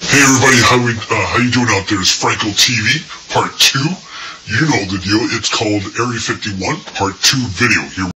Hey everybody, how we uh, how you doing out there? It's Franko TV, part two. You know the deal. It's called Area 51, part two video. Here